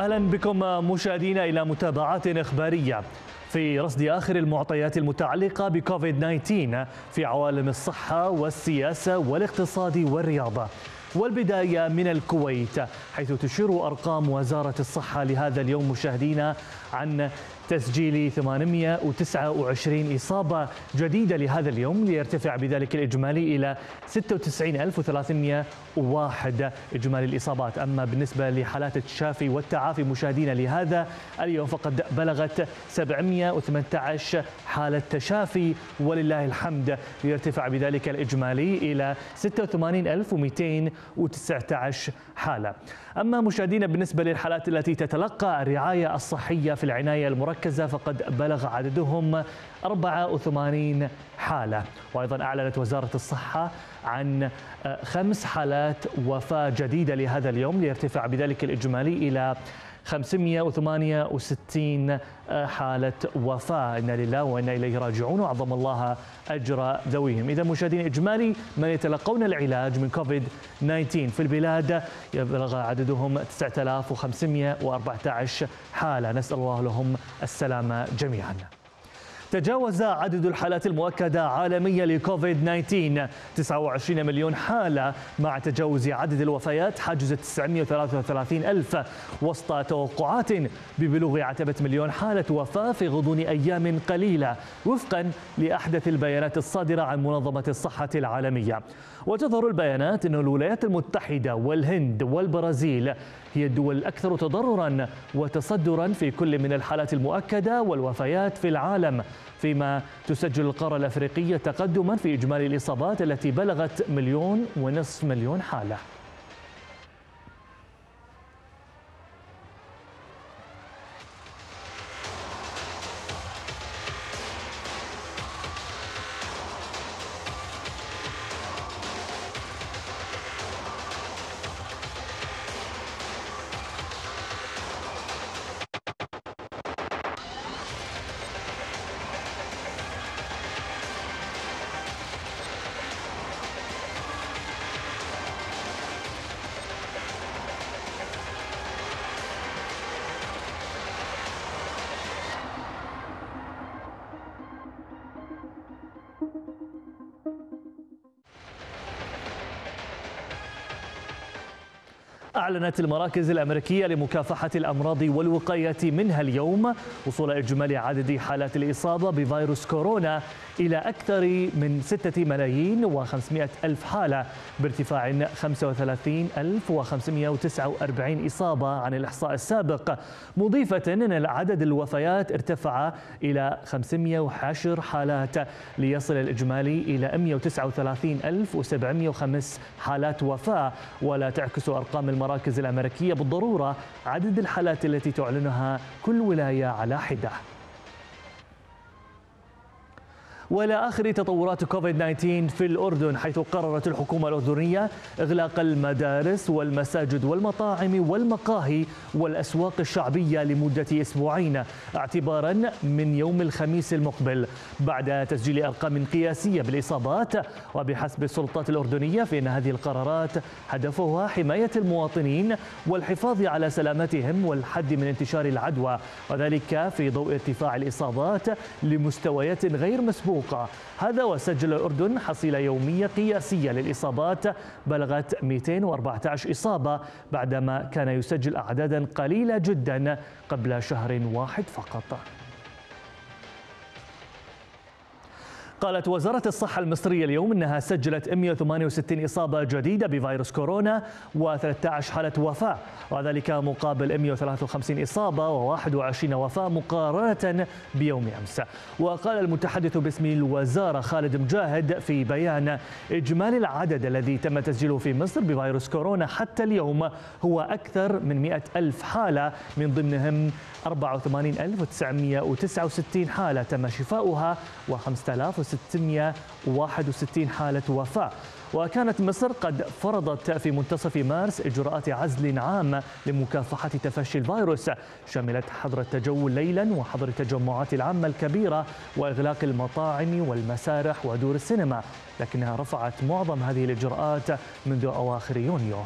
أهلا بكم مشاهدينا إلى متابعات إخبارية في رصد آخر المعطيات المتعلقة بكوفيد 19 في عوالم الصحة والسياسة والاقتصاد والرياضة. والبداية من الكويت حيث تشير أرقام وزارة الصحة لهذا اليوم مشاهدينا عن تسجيل 829 إصابة جديدة لهذا اليوم ليرتفع بذلك الإجمالي إلى 96301 إجمالي الإصابات. أما بالنسبة لحالات التشافي والتعافي مشاهدين لهذا اليوم فقد بلغت 718 حالة تشافي ولله الحمد ليرتفع بذلك الإجمالي إلى 86219 حالة. أما مشاهدينا بالنسبة للحالات التي تتلقى الرعاية الصحية في العناية المركزة فقد بلغ عددهم 84 حالة. وأيضا أعلنت وزارة الصحة عن خمس حالات وفاة جديدة لهذا اليوم ليرتفع بذلك الإجمالي إلى 568 حالة وفاة. إنا لله وإنا إليه راجعون وعظم الله أجر ذويهم. إذا مشاهدين إجمالي من يتلقون العلاج من كوفيد 19 في البلاد يبلغ عددهم 9514 حالة. نسأل الله لهم السلامة جميعاً. تجاوز عدد الحالات المؤكدة عالميا لكوفيد 19 29 مليون حالة مع تجاوز عدد الوفيات حاجز 933 ألف. وسط توقعات ببلوغ عتبة مليون حالة وفاة في غضون أيام قليلة وفقا لأحدث البيانات الصادرة عن منظمة الصحة العالمية. وتظهر البيانات أن الولايات المتحدة والهند والبرازيل هي الدول الأكثر تضررا وتصدرا في كل من الحالات المؤكدة والوفيات في العالم. فيما تسجل القارة الأفريقية تقدما في إجمالي الإصابات التي بلغت مليون ونصف مليون حالة. أعلنت المراكز الأمريكية لمكافحة الأمراض والوقاية منها اليوم وصول إجمالي عدد حالات الإصابة بفيروس كورونا إلى أكثر من 6 ملايين و500 ألف حالة بارتفاع 35549 إصابة عن الإحصاء السابق مضيفة أن عدد الوفيات ارتفع إلى 510 حالات ليصل الإجمالي إلى 139705 حالات وفاة ولا تعكس أرقام المراكز الأمريكية بالضرورة عدد الحالات التي تعلنها كل ولاية على حدة. وإلى آخر تطورات كوفيد 19 في الأردن حيث قررت الحكومة الأردنية إغلاق المدارس والمساجد والمطاعم والمقاهي والأسواق الشعبية لمدة أسبوعين اعتبارا من يوم الخميس المقبل بعد تسجيل أرقام قياسية بالإصابات. وبحسب السلطات الأردنية فإن هذه القرارات هدفها حماية المواطنين والحفاظ على سلامتهم والحد من انتشار العدوى وذلك في ضوء ارتفاع الإصابات لمستويات غير مسبوقة. مسبوقة هذا وسجل الأردن حصيلة يومية قياسية للإصابات بلغت 214 إصابة بعدما كان يسجل أعدادا قليلة جدا قبل شهر واحد فقط. قالت وزارة الصحة المصرية اليوم أنها سجلت 168 إصابة جديدة بفيروس كورونا و13 حالة وفاة وذلك مقابل 153 إصابة و21 وفاة مقارنة بيوم أمس. وقال المتحدث باسم الوزارة خالد مجاهد في بيان إجمالي العدد الذي تم تسجيله في مصر بفيروس كورونا حتى اليوم هو أكثر من 100 ألف حالة من ضمنهم 84969 حالة تم شفاؤها و5661 حالة وفاة. وكانت مصر قد فرضت في منتصف مارس إجراءات عزل عام لمكافحة تفشي الفيروس شملت حظر التجول ليلا وحظر التجمعات العامة الكبيرة وإغلاق المطاعم والمسارح ودور السينما لكنها رفعت معظم هذه الإجراءات منذ أواخر يونيو.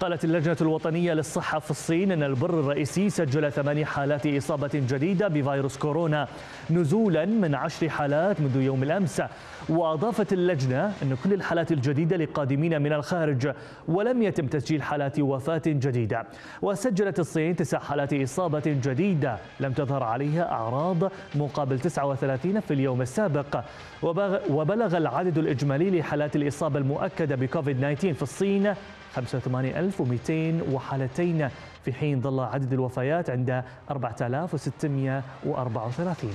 قالت اللجنة الوطنية للصحة في الصين أن البر الرئيسي سجل ثماني حالات إصابة جديدة بفيروس كورونا نزولا من عشر حالات منذ يوم الأمس. وأضافت اللجنة أن كل الحالات الجديدة لقادمين من الخارج ولم يتم تسجيل حالات وفاة جديدة. وسجلت الصين تسع حالات إصابة جديدة لم تظهر عليها أعراض مقابل 39 في اليوم السابق. وبلغ العدد الإجمالي لحالات الإصابة المؤكدة بكوفيد 19 في الصين 85200 وحالتين في حين ظل عدد الوفيات عند 4634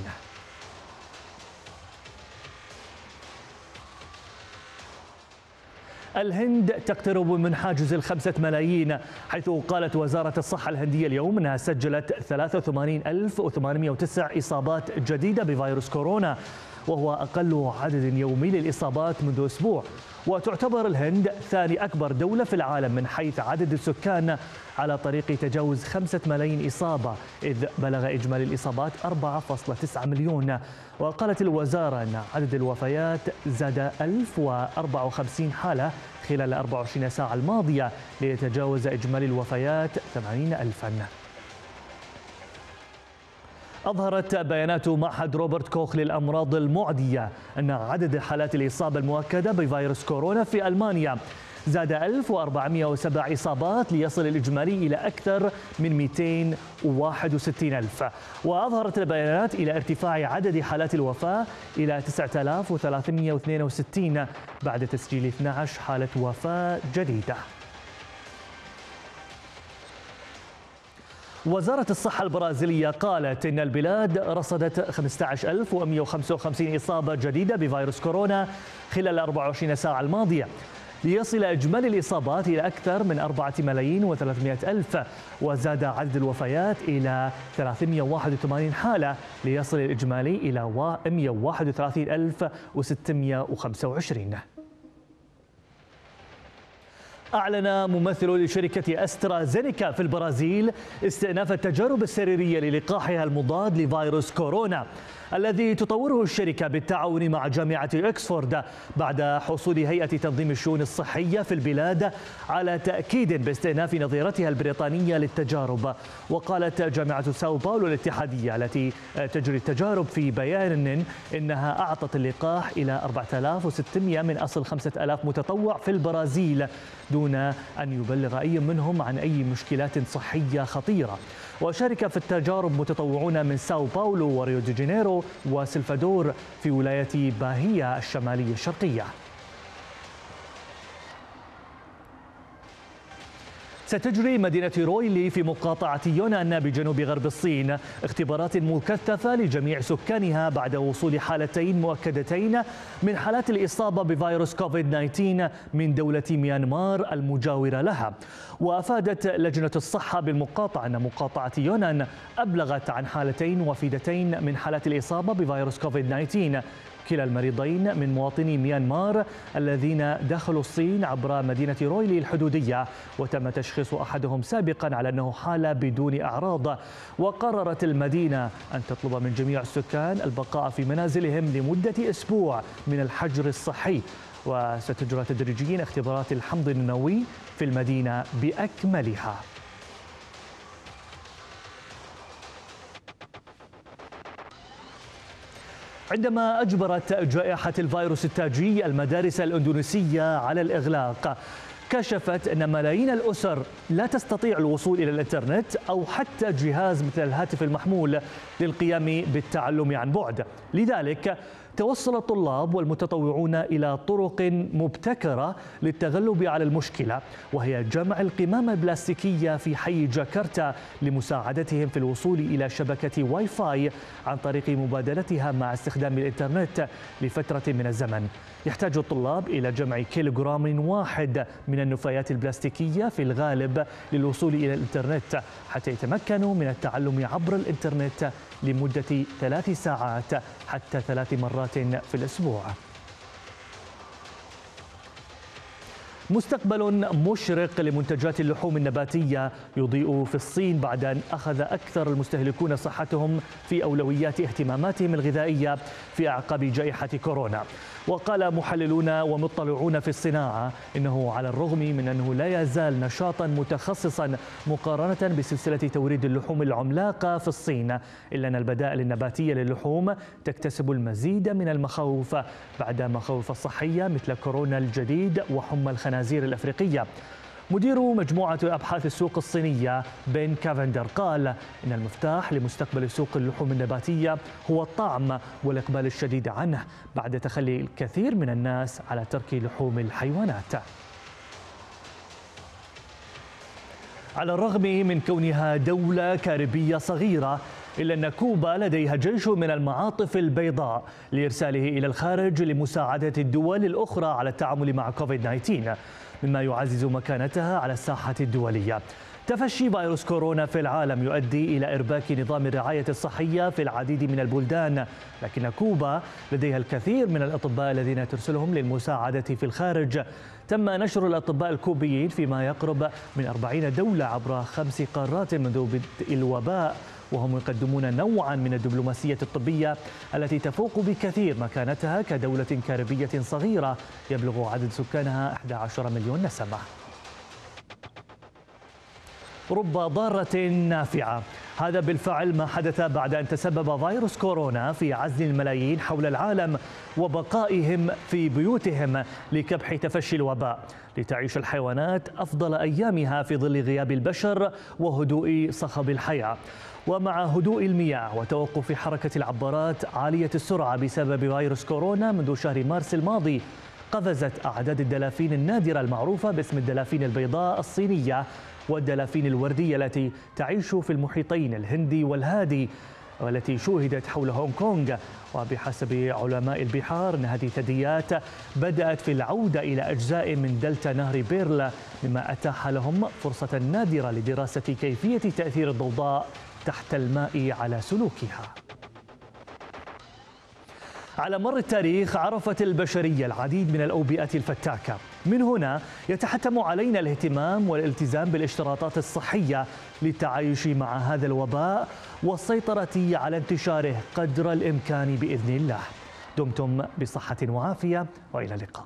الهند تقترب من حاجز الخمسة ملايين حيث قالت وزارة الصحة الهندية اليوم أنها سجلت 83809 إصابات جديدة بفيروس كورونا. وهو أقل عدد يومي للإصابات منذ أسبوع. وتعتبر الهند ثاني أكبر دولة في العالم من حيث عدد السكان على طريق تجاوز خمسة ملايين إصابة إذ بلغ إجمالي الإصابات 4.9 مليون. وقالت الوزارة أن عدد الوفيات زاد 1054 حالة خلال 24 ساعة الماضية ليتجاوز إجمالي الوفيات 80 ألفاً. أظهرت بيانات معهد روبرت كوخ للأمراض المعدية أن عدد حالات الإصابة المؤكدة بفيروس كورونا في ألمانيا زاد 1407 إصابات ليصل الإجمالي إلى أكثر من 261 ألف. وأظهرت البيانات إلى ارتفاع عدد حالات الوفاة إلى 9362 بعد تسجيل 12 حالة وفاة جديدة. وزارة الصحة البرازيلية قالت إن البلاد رصدت 15155 إصابة جديدة بفيروس كورونا خلال 24 ساعة الماضية. ليصل إجمالي الإصابات إلى أكثر من 4 ملايين و300 ألف وزاد عدد الوفيات إلى 381 حالة. ليصل الإجمالي إلى 131625 أعلن ممثل لشركة أسترازينيكا في البرازيل استئناف التجارب السريرية للقاحها المضاد لفيروس كورونا. الذي تطوره الشركة بالتعاون مع جامعة إكسفورد بعد حصول هيئة تنظيم الشؤون الصحية في البلاد على تأكيد باستئناف نظيرتها البريطانية للتجارب. وقالت جامعة ساو باولو الاتحادية التي تجري التجارب في بيان إنها أعطت اللقاح إلى 4600 من أصل 5000 متطوع في البرازيل دون أن يبلغ أي منهم عن أي مشكلات صحية خطيرة. وشارك في التجارب متطوعون من ساو باولو وريو دي جانيرو وسلفادور في ولاية باهية الشمالية الشرقية. ستجري مدينة رويلي في مقاطعة يونان بجنوب غرب الصين اختبارات مكثفة لجميع سكانها بعد وصول حالتين مؤكدتين من حالات الإصابة بفيروس كوفيد 19 من دولة ميانمار المجاورة لها. وأفادت لجنة الصحة بالمقاطعة أن مقاطعة يونان أبلغت عن حالتين وفيدتين من حالات الإصابة بفيروس كوفيد 19 كلا المريضين من مواطني ميانمار الذين دخلوا الصين عبر مدينة رويلي الحدودية وتم تشخيص أحدهم سابقا على أنه حالة بدون أعراض. وقررت المدينة أن تطلب من جميع السكان البقاء في منازلهم لمدة أسبوع من الحجر الصحي. وستجرى تدريجيا اختبارات الحمض النووي في المدينة بأكملها. عندما أجبرت جائحة الفيروس التاجي المدارس الإندونيسية على الإغلاق كشفت أن ملايين الأسر لا تستطيع الوصول إلى الإنترنت أو حتى جهاز مثل الهاتف المحمول للقيام بالتعلم عن بعد. لذلك توصل الطلاب والمتطوعون إلى طرق مبتكرة للتغلب على المشكلة وهي جمع القمامة البلاستيكية في حي جاكرتا لمساعدتهم في الوصول إلى شبكة واي فاي عن طريق مبادلتها مع استخدام الإنترنت لفترة من الزمن. يحتاج الطلاب إلى جمع كيلوغرام واحد من النفايات البلاستيكية في الغالب للوصول إلى الإنترنت حتى يتمكنوا من التعلم عبر الإنترنت لمدة ثلاث ساعات حتى ثلاث مرات في الأسبوع. مستقبل مشرق لمنتجات اللحوم النباتية يضيء في الصين بعد أن أخذ أكثر المستهلكون صحتهم في أولويات اهتماماتهم الغذائية في أعقاب جائحة كورونا. وقال محللون ومطلعون في الصناعة إنه على الرغم من أنه لا يزال نشاطا متخصصا مقارنة بسلسلة توريد اللحوم العملاقة في الصين إلا أن البدائل النباتية للحوم تكتسب المزيد من المخاوف بعد مخاوف الصحية مثل كورونا الجديد وحمى الخنازير. الأفريقية. مدير مجموعة أبحاث السوق الصينية بين كافندر قال إن المفتاح لمستقبل سوق اللحوم النباتية هو الطعم والإقبال الشديد عنه بعد تخلي الكثير من الناس على ترك لحوم الحيوانات. على الرغم من كونها دولة كاريبية صغيرة إلا أن كوبا لديها جيش من المعاطف البيضاء لإرساله إلى الخارج لمساعدة الدول الأخرى على التعامل مع كوفيد 19 مما يعزز مكانتها على الساحة الدولية. تفشي فيروس كورونا في العالم يؤدي إلى إرباك نظام الرعاية الصحية في العديد من البلدان لكن كوبا لديها الكثير من الأطباء الذين ترسلهم للمساعدة في الخارج. تم نشر الأطباء الكوبيين فيما يقرب من أربعين دولة عبر خمس قارات منذ بدء الوباء. وهم يقدمون نوعا من الدبلوماسية الطبية التي تفوق بكثير مكانتها كدولة كاريبية صغيرة يبلغ عدد سكانها 11 مليون نسمة. رب ضارة نافعة. هذا بالفعل ما حدث بعد أن تسبب فيروس كورونا في عزل الملايين حول العالم وبقائهم في بيوتهم لكبح تفشي الوباء. لتعيش الحيوانات أفضل أيامها في ظل غياب البشر وهدوء صخب الحياة. ومع هدوء المياه وتوقف حركة العبارات عالية السرعة بسبب فيروس كورونا منذ شهر مارس الماضي قفزت أعداد الدلافين النادرة المعروفة باسم الدلافين البيضاء الصينية والدلافين الوردية التي تعيش في المحيطين الهندي والهادي. والتي شوهدت حول هونغ كونغ. وبحسب علماء البحار أن هذه الثدييات بدأت في العودة إلى أجزاء من دلتا نهر بيرلا مما أتاح لهم فرصة نادرة لدراسة كيفية تأثير الضوضاء تحت الماء على سلوكها. على مر التاريخ عرفت البشرية العديد من الأوبئة الفتاكة. من هنا يتحتم علينا الاهتمام والالتزام بالاشتراطات الصحية للتعايش مع هذا الوباء والسيطرة على انتشاره قدر الإمكان بإذن الله. دمتم بصحة وعافية وإلى اللقاء.